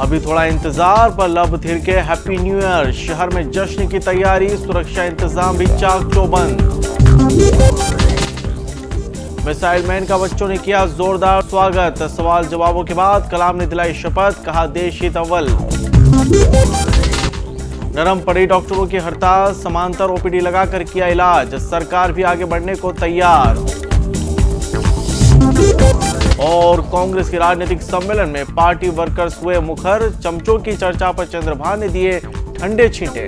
अभी थोड़ा इंतज़ार पर लब थिर के हैप्पी न्यू ईयर शहर में जश्न की तैयारी, सुरक्षा इंतज़ाम भी चाक चौबंद मिसाइल मैन का बच्चों ने किया जोरदार स्वागत। सवाल जवाबों के बाद कलाम ने दिलाई शपथ, कहा देश हित अव्वल। नरम पड़ी डॉक्टरों की हड़ताल, समांतर ओपीडी लगाकर किया इलाज। सरकार भी आगे बढ़ने को तैयार। और कांग्रेस के राजनीतिक सम्मेलन में पार्टी वर्कर्स हुए मुखर, चमचों की चर्चा पर चंद्रभा ने दिए ठंडे छींटे।